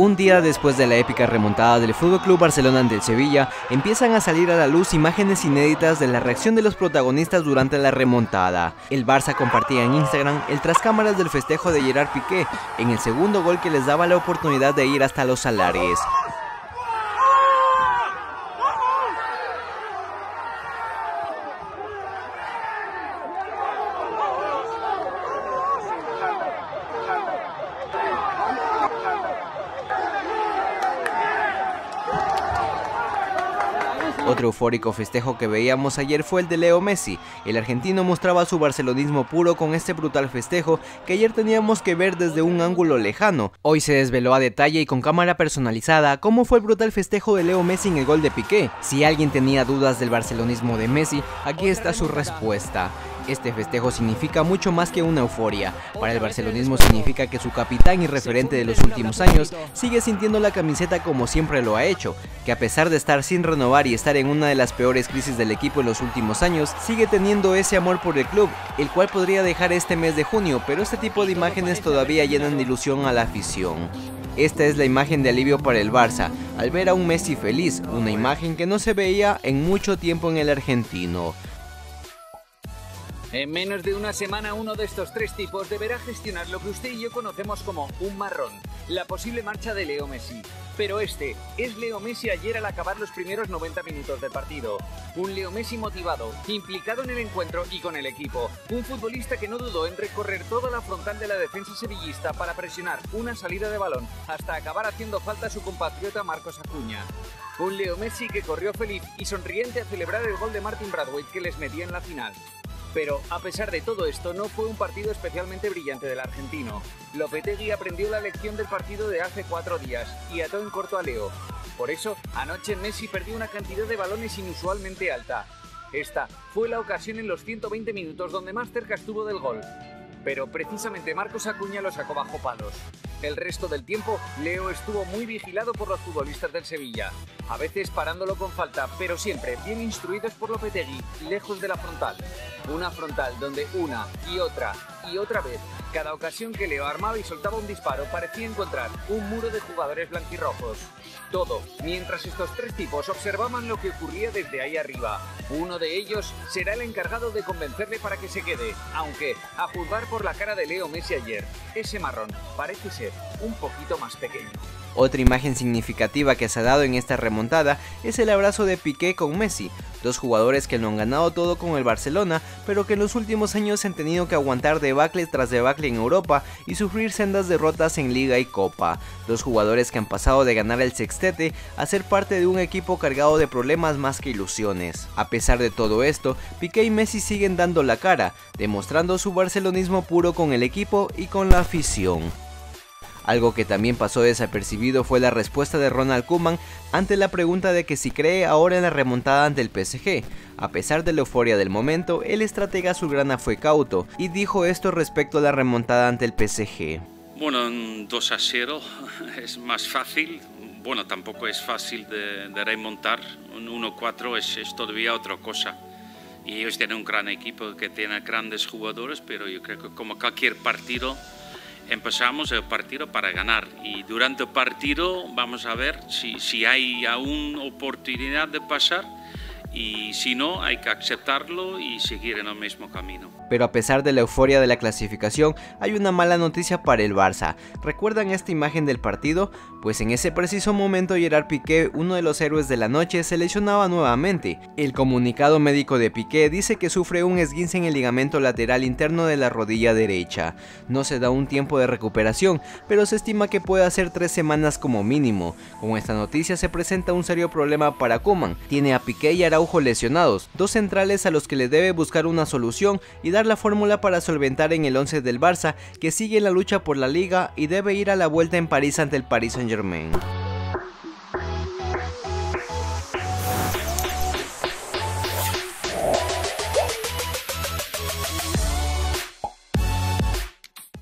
Un día después de la épica remontada del FC Barcelona ante el Sevilla, empiezan a salir a la luz imágenes inéditas de la reacción de los protagonistas durante la remontada. El Barça compartía en Instagram el tras cámaras del festejo de Gerard Piqué en el segundo gol que les daba la oportunidad de ir hasta los salares. Otro eufórico festejo que veíamos ayer fue el de Leo Messi. El argentino mostraba su barcelonismo puro con este brutal festejo que ayer teníamos que ver desde un ángulo lejano. Hoy se desveló a detalle y con cámara personalizada cómo fue el brutal festejo de Leo Messi en el gol de Piqué. Si alguien tenía dudas del barcelonismo de Messi, aquí está su respuesta. Este festejo significa mucho más que una euforia. Para el barcelonismo significa que su capitán y referente de los últimos años sigue sintiendo la camiseta como siempre lo ha hecho, que a pesar de estar sin renovar y estar en una de las peores crisis del equipo en los últimos años, sigue teniendo ese amor por el club, el cual podría dejar este mes de junio, pero este tipo de imágenes todavía llenan de ilusión a la afición. Esta es la imagen de alivio para el Barça, al ver a un Messi feliz, una imagen que no se veía en mucho tiempo en el argentino. En menos de una semana uno de estos tres tipos deberá gestionar lo que usted y yo conocemos como un marrón, la posible marcha de Leo Messi. Pero este es Leo Messi ayer al acabar los primeros 90 minutos del partido. Un Leo Messi motivado, implicado en el encuentro y con el equipo. Un futbolista que no dudó en recorrer toda la frontal de la defensa sevillista para presionar una salida de balón hasta acabar haciendo falta a su compatriota Marcos Acuña. Un Leo Messi que corrió feliz y sonriente a celebrar el gol de Martin Bradwaite que les metía en la final. Pero a pesar de todo esto, no fue un partido especialmente brillante del argentino. Lopetegui aprendió la lección del partido de hace cuatro días y ató en corto a Leo. Por eso, anoche Messi perdió una cantidad de balones inusualmente alta. Esta fue la ocasión en los 120 minutos donde más cerca estuvo del gol. Pero precisamente Marcos Acuña lo sacó bajo palos. El resto del tiempo, Leo estuvo muy vigilado por los futbolistas del Sevilla, a veces parándolo con falta, pero siempre bien instruidos por Lopetegui, lejos de la frontal. Una frontal donde una y otra y otra vez, cada ocasión que Leo armaba y soltaba un disparo parecía encontrar un muro de jugadores blanquirrojos. Todo, mientras estos tres tipos observaban lo que ocurría desde ahí arriba. Uno de ellos será el encargado de convencerle para que se quede, aunque, a juzgar por la cara de Leo Messi ayer, ese marrón parece ser un poquito más pequeño. Otra imagen significativa que se ha dado en esta remontada es el abrazo de Piqué con Messi, dos jugadores que lo han ganado todo con el Barcelona, pero que en los últimos años han tenido que aguantar debacle tras debacle en Europa y sufrir sendas derrotas en Liga y Copa. Dos jugadores que han pasado de ganar el sextete a ser parte de un equipo cargado de problemas más que ilusiones. A pesar de todo esto, Piqué y Messi siguen dando la cara, demostrando su barcelonismo puro con el equipo y con la afición. Algo que también pasó desapercibido fue la respuesta de Ronald Koeman ante la pregunta de que si cree ahora en la remontada ante el PSG. A pesar de la euforia del momento, el estratega azulgrana fue cauto y dijo esto respecto a la remontada ante el PSG. Bueno, 2 a 0 es más fácil. Bueno, tampoco es fácil de, remontar. Un 1-4 es, es todavía otra cosa. Y ellos tienen un gran equipo que tiene grandes jugadores, pero yo creo que como cualquier partido empezamos el partido para ganar y durante el partido vamos a ver si, si hay aún oportunidad de pasar y si no hay que aceptarlo y seguir en el mismo camino. Pero a pesar de la euforia de la clasificación, hay una mala noticia para el Barça. ¿Recuerdan esta imagen del partido? Pues en ese preciso momento Gerard Piqué, uno de los héroes de la noche, se lesionaba nuevamente. El comunicado médico de Piqué dice que sufre un esguince en el ligamento lateral interno de la rodilla derecha. No se da un tiempo de recuperación, pero se estima que puede ser tres semanas como mínimo. Con esta noticia se presenta un serio problema para Kuman. Tiene a Piqué y Araujo lesionados, dos centrales a los que le debe buscar una solución y dar la fórmula para solventar en el 11 del Barça, que sigue la lucha por la liga y debe ir a la vuelta en París ante el Paris Saint Germain.